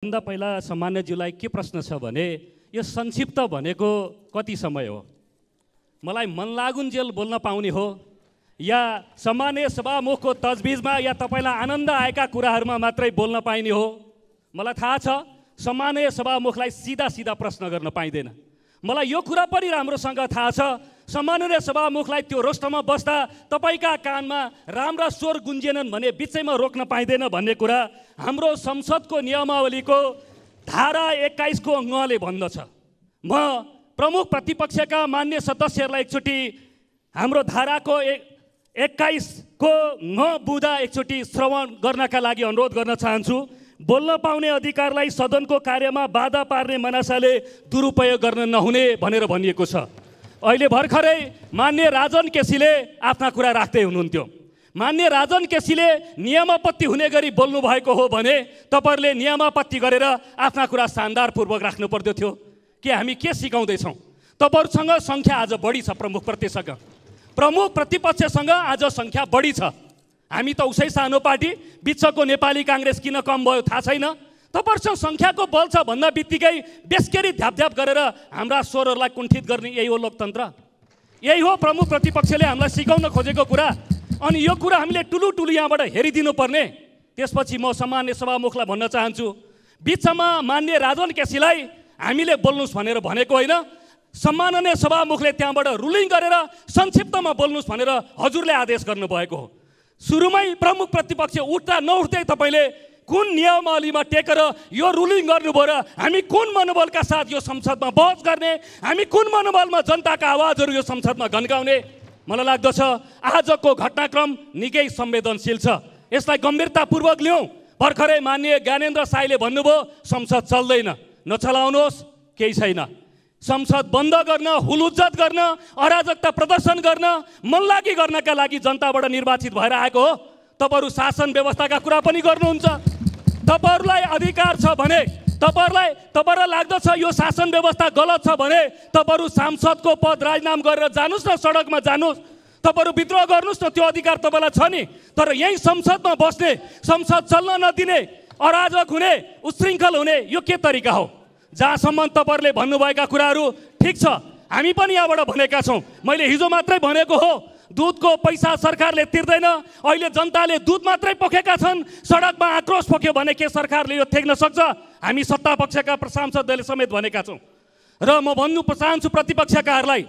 भन्दा पहिला सामान्यज्यूलाई के प्रश्न छ भने यो संक्षिप्त भनेको कति समय हो? मलाई मन लागुन्जेल बोल्न पाउने हो या सामान्य सभामुखको तजबिजमा या तपाईँलाई आनन्द आएका कुराहरूमा मात्रै बोल्न पाइने हो? मलाई थाहा छ सामान्य सभामुखलाई सिधा सिधा प्रश्न गर्न पाइँदैन। मलाई यो कुरा पनि राम्रोसँग थाहा छ सामान्य सभामुखलाई त्यो रोस्टमा बस्दा तपाईँका कानमा राम्रा स्वर गुन्जेनन् भने बिचैमा रोक्न पाइँदैन भन्ने कुरा हाम्रो संसदको नियमावलीको धारा एक्काइसको अङ्गले भन्दछ। म प्रमुख प्रतिपक्षका मान्य सदस्यहरूलाई एकचोटि हाम्रो धाराको एक एक्काइसको न बुधा एकचोटि श्रवण गर्नका लागि अनुरोध गर्न चाहन्छु। बोल्न पाउने अधिकारलाई सदनको कार्यमा बाधा पार्ने मनासाले दुरुपयोग गर्न नहुने भनेर भनिएको छ। अहिले भर्खरै मान्य राजन केसीले आफ्ना कुरा राख्दै हुनुहुन्थ्यो। मान्य राजन केसीले नियमापत्ति हुने गरी बोल्नु भएको हो भने तपाईँहरूले नियमापत्ति गरेर आफ्ना कुरा शानदारपूर्वक राख्नु पर्दो थियो। कि हामी के सिकाउँदैछौँ? तपाईँहरूसँग सङ्ख्या आज बढी छ प्रमुख प्रतिसँग प्रमुख प्रतिपक्षसँग आज सङ्ख्या बढी छ। हामी त उसै सानो पार्टी बिचको नेपाली काङ्ग्रेस किन कम भयो थाहा छैन। तपाईँहरूसँग सङ्ख्याको बल छ भन्दा बित्तिकै बेसकेरी ध्यापध्याप गरेर हाम्रा स्वरहरूलाई कुण्ठित गर्ने यही हो लोकतन्त्र। यही हो प्रमुख प्रतिपक्षले हामीलाई सिकाउन खोजेको कुरा। अनि यो कुरा हामीले टुलु टुलु यहाँबाट हेरिदिनु पर्ने त्यसपछि म सामान्य सभामुखलाई भन्न चाहन्छु। बिचमा मान्य राजन केसीलाई हामीले बोल्नुहोस् भनेर भनेको होइन। सम्माननीय सभामुखले त्यहाँबाट रुलिङ गरेर संक्षिप्तमा बोल्नुहोस् भनेर हजुरले आदेश गर्नुभएको हो। सुरुमै प्रमुख प्रतिपक्ष उठ्दा नउठ्दै तपाईँले कुन नियमावलीमा टेकेर यो रुलिङ गर्नुभयो र हामी कुन मनोबलका साथ यो संसदमा बहस गर्ने हामी कुन मनोबलमा जनताका आवाजहरू यो संसदमा घन्काउने मलाई लाग्दछ आजको घटनाक्रम निकै संवेदनशील छ। यसलाई गम्भीरतापूर्वक लिउँ। भर्खरै मान्य ज्ञानेन्द्र साईले भन्नुभयो संसद चल्दैन नचलाउनुहोस् केही छैन। संसद बन्द गर्न हुलुज्जत गर्न अराजकता प्रदर्शन गर्न मनलागी गर्नका लागि जनताबाट निर्वाचित भएर आएको हो। तपाईँहरू शासन व्यवस्थाका कुरा पनि गर्नुहुन्छ। तपाईँहरूलाई अधिकार छ भने तपाईँहरूलाई तपाईँहरूलाई लाग्दछ यो शासन व्यवस्था गलत छ भने तपाईँहरू सांसदको पद राजीनाम गरेर जानुहोस् न सडकमा जानुहोस्। तपाईँहरू विद्रोह गर्नुहोस् न त्यो अधिकार तपाईँलाई छ नि। तर यहीँ संसदमा बस्ने संसद चल्न नदिने अराजक हुने उच्छृङ्खल हुने यो के तरिका हो? जहाँसम्म तपाईँहरूले भन्नुभएका कुराहरू ठिक छ हामी पनि यहाँबाट भनेका छौँ। मैले हिजो मात्रै भनेको हो दुधको पैसा सरकारले तिर्दैन। अहिले जनताले दुध मात्रै पोखेका छन्। सडकमा आक्रोश पोख्यो भने के सरकारले यो थेक्न सक्छ? हामी सत्ता पक्षका सांसदहरूले समेत भनेका छौँ। र म भन्नु चाहन्छु प्रतिपक्षकाहरूलाई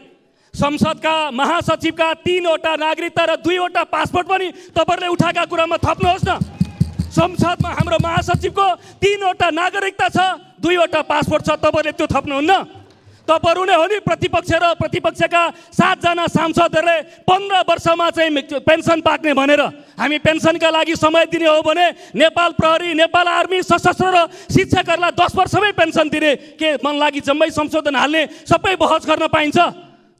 संसदका महासचिवका तिनवटा नागरिकता र दुईवटा पासपोर्ट पनि तपाईँहरूले उठाएका कुरामा थप्नुहोस् न। संसदमा हाम्रो महासचिवको तिनवटा नागरिकता छ दुईवटा पासपोर्ट छ तपाईँहरूले त्यो थप्नुहुन्न। तपाईँहरू नै हो नि प्रतिपक्ष र प्रतिपक्षका सातजना सांसदहरूले पन्ध्र वर्षमा चाहिँ पेन्सन पाक्ने भनेर। हामी पेन्सनका लागि समय दिने हो भने नेपाल प्रहरी नेपाल आर्मी सशस्त्र र शिक्षकहरूलाई दस वर्षमै पेन्सन दिने के मन लागि जम्मै संशोधन हाल्ने सबै बहस गर्न पाइन्छ।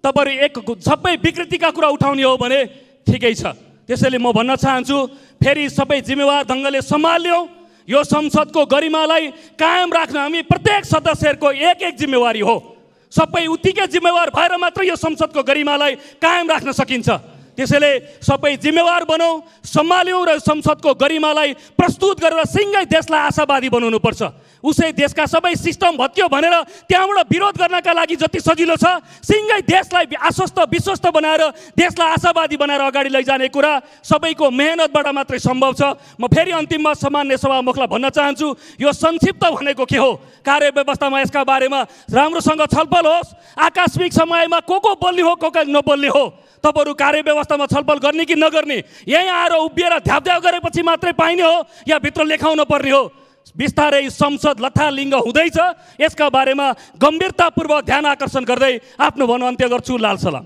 तपाईँहरू एक सबै विकृतिका कुरा उठाउने हो भने ठिकै छ। त्यसैले म भन्न चाहन्छु फेरि सबै जिम्मेवार ढङ्गले सम्हाल्यौँ यो संसदको गरिमालाई कायम राख्न हामी प्रत्येक सदस्यहरूको एक एक जिम्मेवारी हो। सबै उत्तिकै जिम्मेवार भएर मात्र यो संसदको गरिमालाई कायम राख्न सकिन्छ। त्यसैले सबै जिम्मेवार बनाऊ सम्हाल्यौँ र संसदको गरिमालाई प्रस्तुत गरेर सिँगै देशलाई आशावादी बनाउनुपर्छ। उसै देशका सबै सिस्टम भत्कियो भनेर त्यहाँबाट विरोध गर्नका लागि जति सजिलो छ सिँगै देशलाई आश्वस्त विश्वस्त बनाएर देशलाई आशावादी बनाएर अगाडि लैजाने कुरा सबैको मेहनतबाट मात्रै सम्भव छ। म फेरि अन्तिममा सामान्य सभामुखलाई भन्न चाहन्छु यो संक्षिप्त भनेको के हो? कार्य व्यवस्थामा यसका बारेमा राम्रोसँग छलफल होस्। आकस्मिक समयमा को को बोल्ने हो को को नबोल्ने हो? तपाईँहरू कार्य व्यवस्थामा छलफल गर्ने कि नगर्ने? यहीँ आएर उभिएर ध्याप गरेपछि मात्रै पाइने हो या भित्र लेखाउन पर्ने हो? बिस्तारै संसद लथालिङ्ग हुँदैछ। यसका बारेमा गम्भीरतापूर्वक ध्यान आकर्षण गर्दै आफ्नो भन अन्त्य गर्छु लाल सलाम।